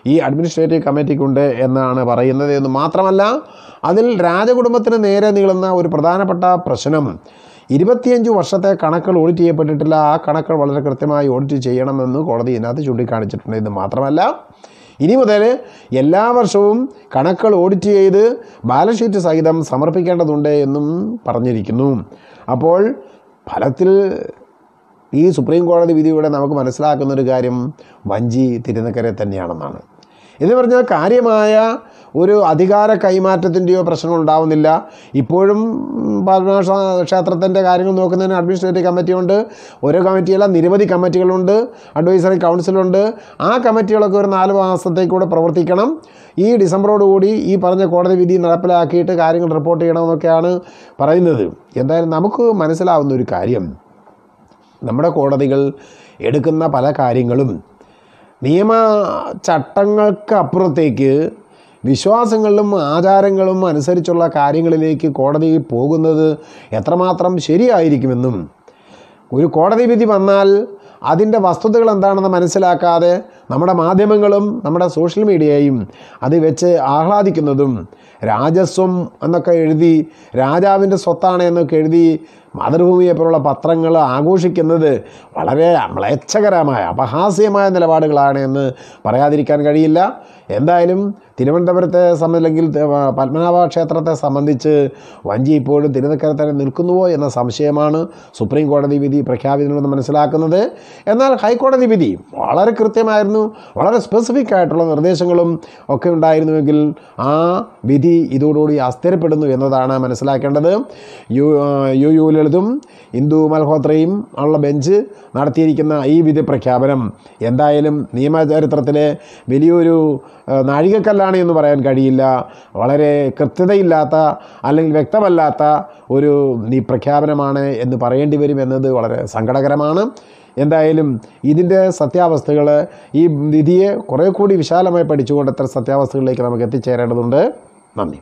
ഈ അഡ്മിനിസ്ട്രേറ്റീവ് കമ്മിറ്റിക്കുണ്ട് എന്നാണ് പറയുന്നത് എന്ന് മാത്രമല്ല അതിൽ രാജകുടുംബത്തിന് നേരെ നീളുന്ന ഒരു പ്രധാനപ്പെട്ട പ്രശ്നം ഇരുപത്തിയഞ്ച് വർഷത്തെ കണക്കുകൾ ഓഡിറ്റ് ചെയ്യപ്പെട്ടിട്ടില്ല. ആ കണക്കുകൾ വളരെ കൃത്യമായി ഓഡിറ്റ് ചെയ്യണമെന്ന് കോടതി ഇതിനകത്ത് ചൂണ്ടിക്കാണിച്ചിട്ടുണ്ട്. ഇത് മാത്രമല്ല ഇനി മുതൽ എല്ലാ വർഷവും കണക്കുകൾ ഓഡിറ്റ് ചെയ്ത് ബാലൻസ് ഷീറ്റ് സഹിതം സമർപ്പിക്കേണ്ടതുണ്ട് എന്നും പറഞ്ഞിരിക്കുന്നു. അപ്പോൾ ഫലത്തിൽ ഈ സുപ്രീം കോടതി വിധിയുടെ നമുക്ക് മനസ്സിലാക്കുന്നൊരു കാര്യം വഞ്ചി തിരുനക്കരെ തന്നെയാണെന്നാണ്. എന്ന് പറഞ്ഞാൽ കാര്യമായ ഒരു അധികാര കൈമാറ്റത്തിന്റെയോ പ്രശ്നം ഉണ്ടാവുന്നില്ല. ഇപ്പോഴും പത്മനാഭ ക്ഷേത്രത്തിന്റെ കാര്യങ്ങൾ നോക്കുന്നതിന് അഡ്മിനിസ്ട്രേറ്റീവ് കമ്മിറ്റിയുണ്ട് ഓരോ കമ്മിറ്റിയല്ല നിരവധി കമ്മിറ്റികളുണ്ട് അഡ്വൈസറി കൗൺസിലുണ്ട് ആ കമ്മിറ്റികളൊക്കെ ഒരു നാല് മാസത്തേക്കൂടെ പ്രവർത്തിക്കണം. ഈ ഡിസംബറോടുകൂടി ഈ പറഞ്ഞ കോടതി വിധി നടപ്പിലാക്കിയിട്ട് കാര്യങ്ങൾ റിപ്പോർട്ട് ചെയ്യണമെന്നൊക്കെയാണ് പറയുന്നത്. എന്തായാലും നമുക്ക് മനസ്സിലാവുന്ന ഒരു കാര്യം. നമ്മുടെ കോടതികൾ എടുക്കുന്ന പല കാര്യങ്ങളും നിയമ ചട്ടങ്ങൾക്ക് അപ്പുറത്തേക്ക് വിശ്വാസങ്ങളിലും ആചാരങ്ങളും അനുസരിച്ചുള്ള കാര്യങ്ങളിലേക്ക് കോടതി പോകുന്നത് എത്രമാത്രം ശരിയായിരിക്കുമെന്നും. ഒരു കോടതി വിധി വന്നാൽ അതിന്റെ വസ്തുതകൾ എന്താണെന്ന് മനസ്സിലാക്കാതെ നമ്മുടെ മാധ്യമങ്ങളും നമ്മുടെ സോഷ്യൽ മീഡിയയും അത് വെച്ച് ആഹ്ലാദിക്കുന്നതും രാജസ്വം എന്നൊക്കെ എഴുതി രാജാവിന്റെ സ്വത്താണ് എന്നൊക്കെ എഴുതി മാതൃഭൂമിയെപ്പോലുള്ള പത്രങ്ങൾ ആഘോഷിക്കുന്നത് വളരെ മ്ലേച്ഛകരമായ അപഹാസ്യമായ നിലപാടുകളാണ് എന്ന് പറയാതിരിക്കാൻ കഴിയില്ല. എന്തായാലും തിരുവനന്തപുരത്തെ സംബന്ധിച്ച് അല്ലെങ്കിൽ പത്മനാഭ ക്ഷേത്രത്തെ സംബന്ധിച്ച് വഞ്ചി ഇപ്പോഴും തിരുനക്കര തന്നെ നിൽക്കുന്നുവോ എന്ന സംശയമാണ് സുപ്രീം കോടതി വിധി പ്രഖ്യാപിക്കുന്നതെന്ന് മനസ്സിലാക്കുന്നത്. എന്നാൽ ഹൈക്കോടതി വിധി വളരെ കൃത്യമായിരുന്നു. വളരെ സ്പെസിഫിക് ആയിട്ടുള്ള നിർദ്ദേശങ്ങളും ഒക്കെ ഉണ്ടായിരുന്നുവെങ്കിൽ ആ വിധി ഇതോടുകൂടി അസ്ഥിരപ്പെടുന്നു എന്നതാണ് മനസ്സിലാക്കേണ്ടത്. യു യു യു ലളിതും ഇന്ദു മൽഹോത്രയും ഉള്ള ബെഞ്ച് നടത്തിയിരിക്കുന്ന ഈ വിധി പ്രഖ്യാപനം എന്തായാലും നിയമചരിത്രത്തിലെ വലിയൊരു നാഴികക്കല്ലാണ് എന്ന് പറയാൻ കഴിയില്ല. വളരെ കൃത്യതയില്ലാത്ത അല്ലെങ്കിൽ വ്യക്തമല്ലാത്ത ഒരു ഈ പ്രഖ്യാപനമാണ് എന്ന് പറയേണ്ടി വരും എന്നത് വളരെ സങ്കടകരമാണ്. എന്തായാലും ഇതിന്റെ സത്യാവസ്ഥകൾ ഈ വിധിയെ കുറേ കൂടി വിശാലമായി പഠിച്ചുകൊണ്ട് അത്തരം സത്യാവസ്ഥകളിലേക്ക് നമുക്ക് എത്തിച്ചേരേണ്ടതുണ്ട്. നന്ദി.